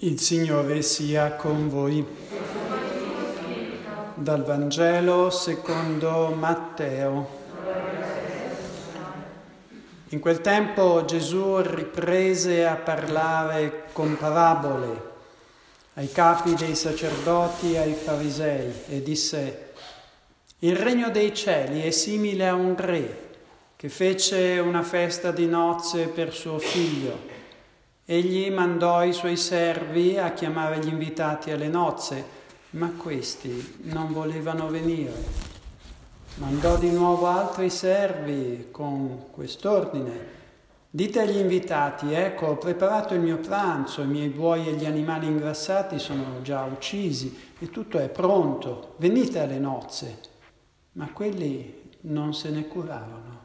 Il Signore sia con voi. Dal Vangelo secondo Matteo. In quel tempo Gesù riprese a parlare con parabole ai capi dei sacerdoti e ai farisei e disse, il regno dei cieli è simile a un re che fece una festa di nozze per suo figlio Egli mandò i suoi servi a chiamare gli invitati alle nozze, ma questi non volevano venire. Mandò di nuovo altri servi con quest'ordine. Dite agli invitati, ecco, ho preparato il mio pranzo, i miei buoi e gli animali ingrassati sono già uccisi e tutto è pronto, venite alle nozze. Ma quelli non se ne curarono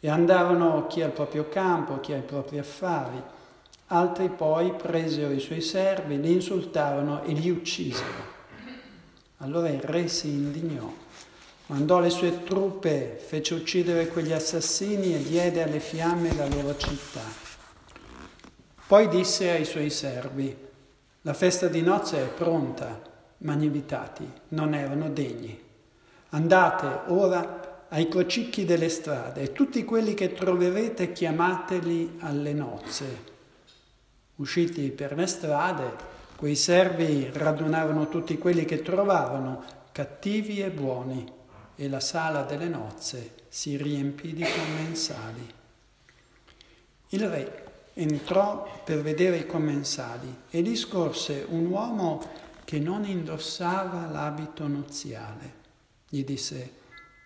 e andarono chi al proprio campo, chi ai propri affari. Altri poi presero i suoi servi, li insultarono e li uccisero. Allora il re si indignò, mandò le sue truppe, fece uccidere quegli assassini e diede alle fiamme la loro città. Poi disse ai suoi servi, la festa di nozze è pronta, ma gli invitati non erano degni. Andate ora ai crocicchi delle strade e tutti quelli che troverete chiamateli alle nozze Usciti per le strade, quei servi radunarono tutti quelli che trovavano, cattivi e buoni, e la sala delle nozze si riempì di commensali. Il re entrò per vedere i commensali e lì scorse un uomo che non indossava l'abito nuziale. Gli disse,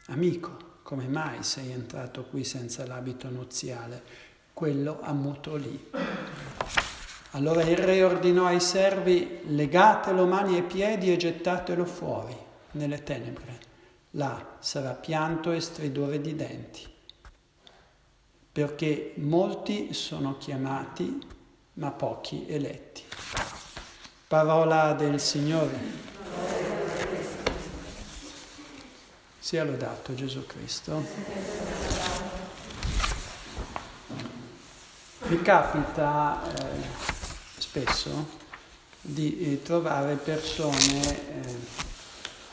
amico, come mai sei entrato qui senza l'abito nuziale? Quello ammutolì. Allora il re ordinò ai servi, legatelo mani e piedi e gettatelo fuori, nelle tenebre. Là sarà pianto e stridore di denti, perché molti sono chiamati, ma pochi eletti. Parola del Signore. Sia lodato Gesù Cristo. Mi capita... Eh, spesso di eh, trovare persone eh,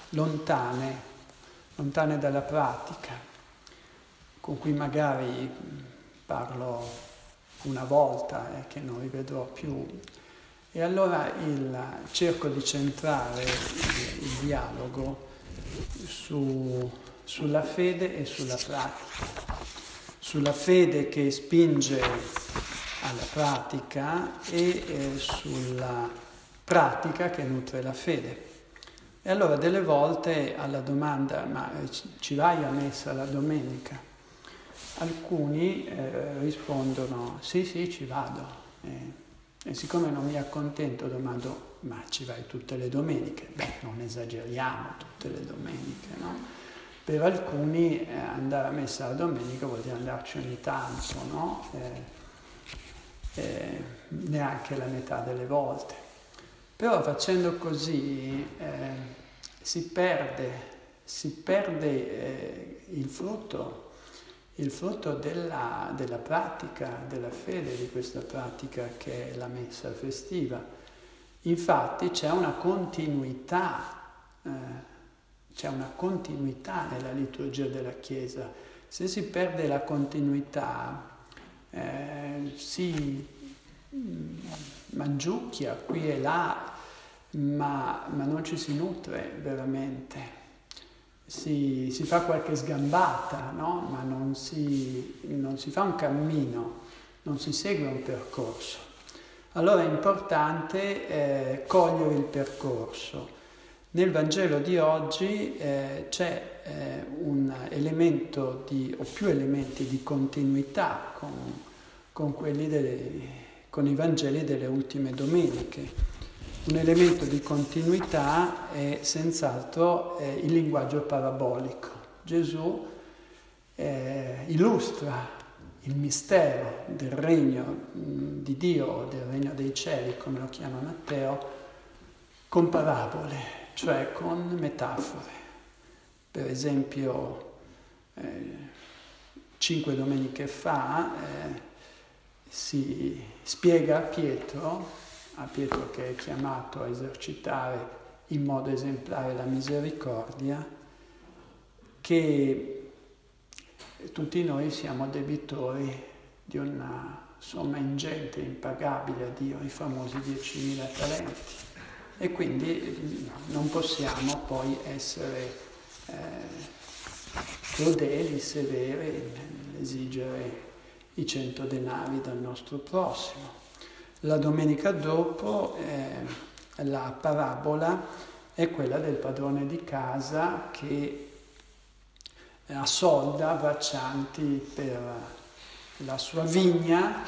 lontane, lontane dalla pratica, con cui magari mm, parlo una volta e eh, che non rivedrò più. E allora il, cerco di centrare il, il dialogo su, sulla fede e sulla pratica. Sulla fede che spinge alla pratica e eh, sulla pratica che nutre la fede. E allora delle volte alla domanda ma eh, ci vai a messa la domenica? Alcuni eh, rispondono sì sì ci vado e, e siccome non mi accontento domando ma ci vai tutte le domeniche? Beh non esageriamo tutte le domeniche no? Per alcuni eh, andare a messa la domenica vuol dire andarci ogni tanto, no? Eh, neanche la metà delle volte. Però facendo così eh, si perde, si perde eh, il frutto, il frutto della, della, pratica, della fede di questa pratica che è la messa festiva. Infatti c'è una continuità, eh, c'è una continuità nella liturgia della Chiesa. Se si perde la continuità, eh, si mm, mangiucchia qui e là, ma, ma non ci si nutre veramente. Si, si fa qualche sgambata, no? ma non si, non si fa un cammino, non si segue un percorso. Allora è importante eh, cogliere il percorso. Nel Vangelo di oggi eh, c'è eh, un elemento di, o più elementi di continuità con, con, delle, con i Vangeli delle ultime domeniche. Un elemento di continuità è senz'altro eh, il linguaggio parabolico. Gesù eh, illustra il mistero del regno mh, di Dio, del regno dei cieli, come lo chiama Matteo, con parabole cioè con metafore. Per esempio, eh, cinque domeniche fa eh, si spiega a Pietro a Pietro che è chiamato a esercitare in modo esemplare la misericordia, che tutti noi siamo debitori di una somma ingente, impagabile a Dio, i famosi 10.000 talenti. E quindi non possiamo poi essere eh, crudeli, severi, nell'esigere i 100 denari dal nostro prossimo. La domenica dopo eh, la parabola è quella del padrone di casa che assolda braccianti per la sua vigna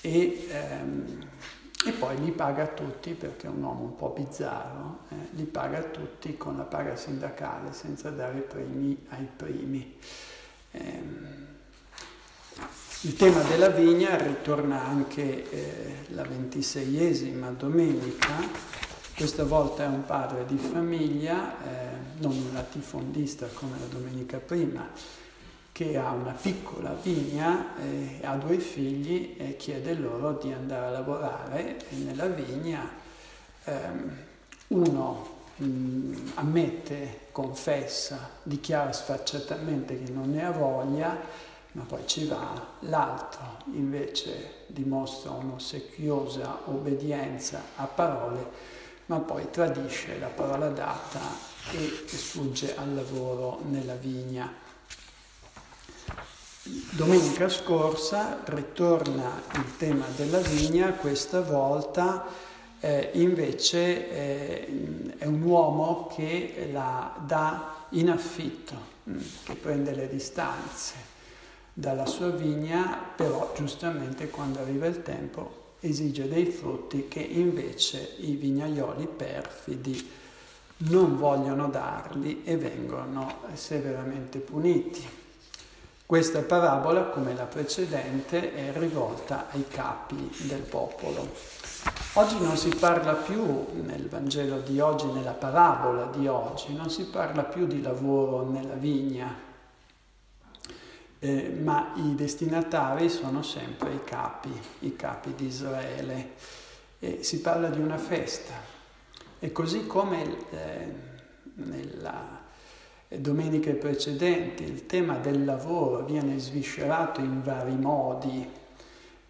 e, ehm, e, poi li paga tutti, perché è un uomo un po' bizzarro, eh, li paga tutti con la paga sindacale senza dare premi ai primi. Eh, il tema della vigna ritorna anche eh, la ventiseiesima domenica questa volta è un padre di famiglia, eh, non un latifondista come la domenica prima, che ha una piccola vigna, eh, ha due figli e chiede loro di andare a lavorare nella vigna. Ehm, uno mh, mm, ammette, confessa, dichiara sfacciatamente che non ne ha voglia, ma poi ci va. L'altro invece dimostra un'ossequiosa obbedienza a parole ma poi tradisce la parola data e sfugge al lavoro nella vigna. Domenica scorsa ritorna il tema della vigna, questa volta eh, invece eh, è un uomo che la dà in affitto, mm, che prende le distanze dalla sua vigna, però giustamente quando arriva il tempo esige dei frutti che invece i vignaioli perfidi non vogliono darli e vengono severamente puniti. Questa parabola, come la precedente, è rivolta ai capi del popolo. Oggi non si parla più nel Vangelo di oggi, nella parabola di oggi, non si parla più di lavoro nella vigna, eh, ma i destinatari sono sempre i capi, i capi di Israele. E si parla di una festa. E così come eh, nella domeniche precedenti il tema del lavoro viene sviscerato in vari modi,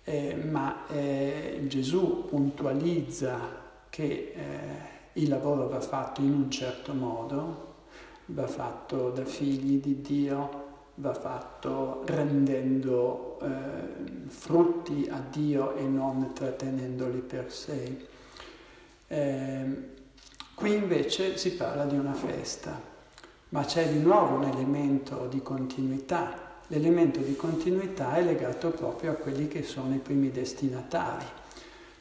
eh, ma eh, Gesù puntualizza che eh, il lavoro va fatto in un certo modo, va fatto da figli di Dio, va fatto rendendo eh, frutti a Dio e non trattenendoli per sé. Eh, qui invece si parla di una festa, ma c'è di nuovo un elemento di continuità. L'elemento di continuità è legato proprio a quelli che sono i primi destinatari.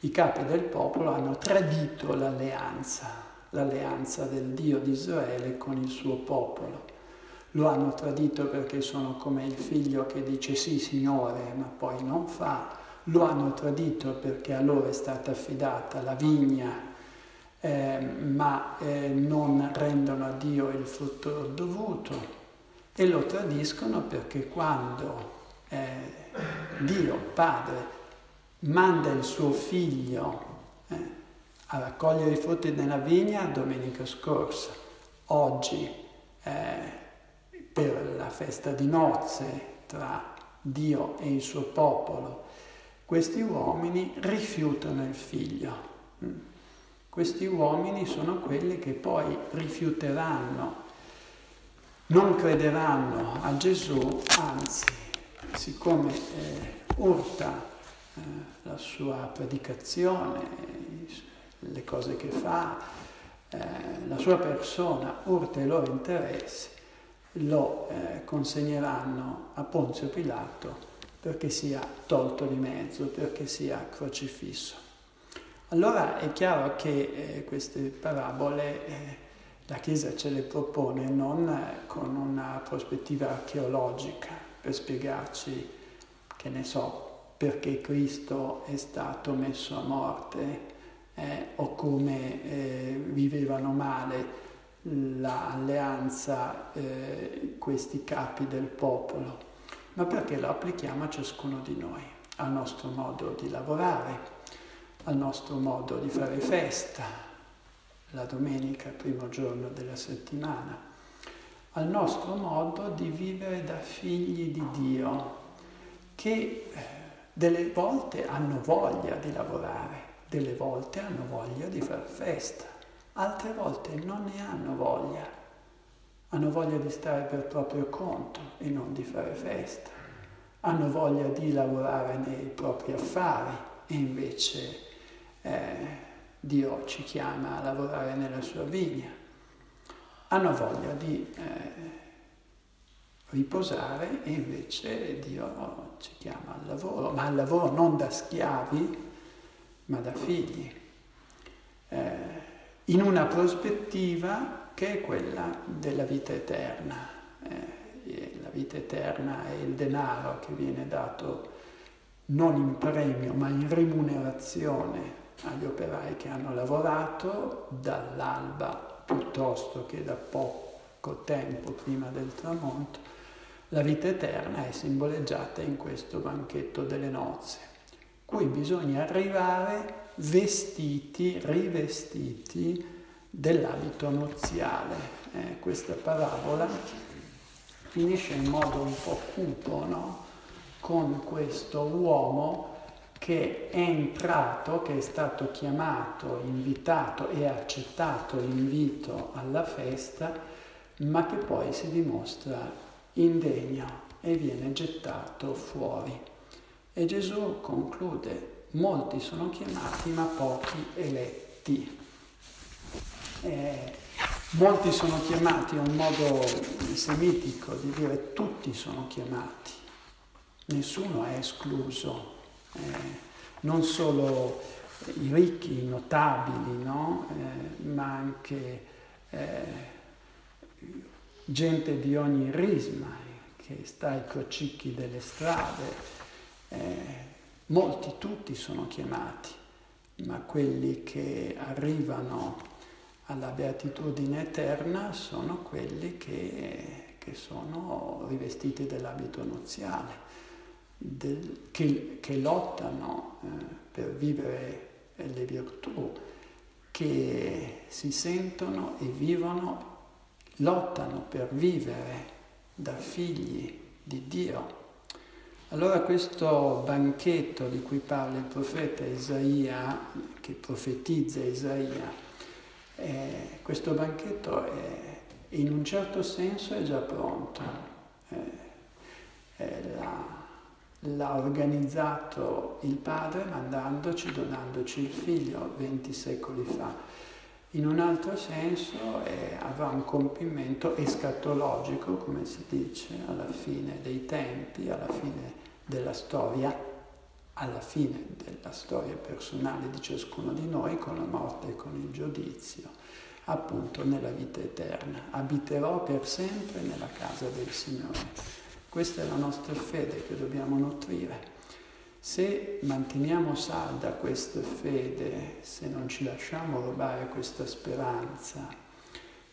I capi del popolo hanno tradito l'alleanza, l'alleanza del Dio di Israele con il suo popolo lo hanno tradito perché sono come il figlio che dice sì signore ma poi non fa, lo hanno tradito perché a loro è stata affidata la vigna eh, ma eh, non rendono a Dio il frutto dovuto e lo tradiscono perché quando eh, Dio Padre manda il suo figlio eh, a raccogliere i frutti nella vigna domenica scorsa, oggi eh, per la festa di nozze tra Dio e il suo popolo, questi uomini rifiutano il figlio. Questi uomini sono quelli che poi rifiuteranno, non crederanno a Gesù, anzi, siccome eh, urta eh, la sua predicazione, le cose che fa, eh, la sua persona urta i loro interessi, lo eh, consegneranno a Ponzio Pilato perché sia tolto di mezzo, perché sia crocifisso. Allora è chiaro che eh, queste parabole eh, la Chiesa ce le propone non eh, con una prospettiva archeologica per spiegarci, che ne so, perché Cristo è stato messo a morte eh, o come eh, vivevano male l'alleanza, eh, questi capi del popolo, ma perché lo applichiamo a ciascuno di noi, al nostro modo di lavorare. Al nostro modo di fare festa, la domenica, primo giorno della settimana, al nostro modo di vivere da figli di Dio, che eh, delle volte hanno voglia di lavorare, delle volte hanno voglia di far festa, altre volte non ne hanno voglia, hanno voglia di stare per proprio conto e non di fare festa, hanno voglia di lavorare nei propri affari e invece eh, Dio ci chiama a lavorare nella sua vigna, hanno voglia di eh, riposare e invece Dio ci chiama al lavoro, ma al lavoro non da schiavi, ma da figli, eh, in una prospettiva che è quella della vita eterna. Eh, la vita eterna è il denaro che viene dato non in premio, ma in remunerazione agli operai che hanno lavorato dall'alba piuttosto che da poco tempo prima del tramonto la vita eterna è simboleggiata in questo banchetto delle nozze, cui bisogna arrivare vestiti, rivestiti dell'abito nuziale. Eh, questa parabola finisce in modo un po' cupo, no? con questo uomo che è entrato, che è stato chiamato, invitato e accettato l'invito alla festa, ma che poi si dimostra indegno e viene gettato fuori. E Gesù conclude, molti sono chiamati ma pochi eletti. Eh, molti sono chiamati è un modo semitico di dire tutti sono chiamati, nessuno è escluso, eh, non solo i ricchi, i notabili, no? eh, ma anche eh, gente di ogni risma che sta ai crocicchi delle strade, eh, molti, tutti sono chiamati, ma quelli che arrivano alla beatitudine eterna sono quelli che, che sono rivestiti dell'abito nuziale, del, che, che, lottano eh, per vivere le virtù, che si sentono e vivono lottano per vivere da figli di Dio. Allora questo banchetto di cui parla il profeta Isaia, che profetizza Isaia, eh, questo banchetto è, in un certo senso è già pronto. Eh, l'ha, l'ha organizzato il padre mandandoci, donandoci il figlio 20 secoli fa in un altro senso è, avrà un compimento escatologico, come si dice, alla fine dei tempi, alla fine della storia, alla fine della storia personale di ciascuno di noi, con la morte e con il giudizio, appunto nella vita eterna. Abiterò per sempre nella casa del Signore. Questa è la nostra fede che dobbiamo nutrire. Se manteniamo salda questa fede, se non ci lasciamo rubare questa speranza,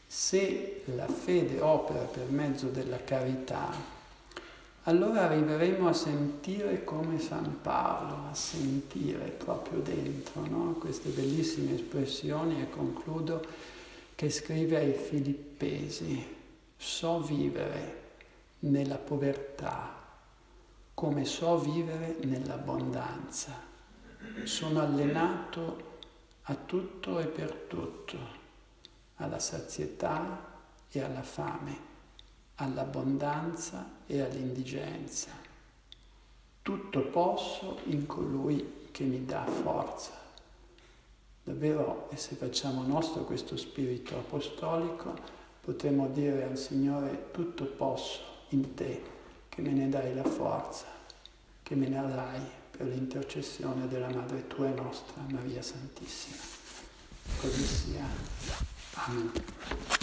se la fede opera per mezzo della carità, allora arriveremo a sentire come San Paolo, a sentire proprio dentro no? queste bellissime espressioni e concludo che scrive ai Filippesi, so vivere nella povertà come so vivere nell'abbondanza. Sono allenato a tutto e per tutto, alla sazietà e alla fame, all'abbondanza e all'indigenza. Tutto posso in colui che mi dà forza. Davvero, e se facciamo nostro questo spirito apostolico, potremo dire al Signore tutto posso in te che me ne dai la forza, che me ne dai per l'intercessione della Madre tua e nostra, Maria Santissima. Così sia. Amen.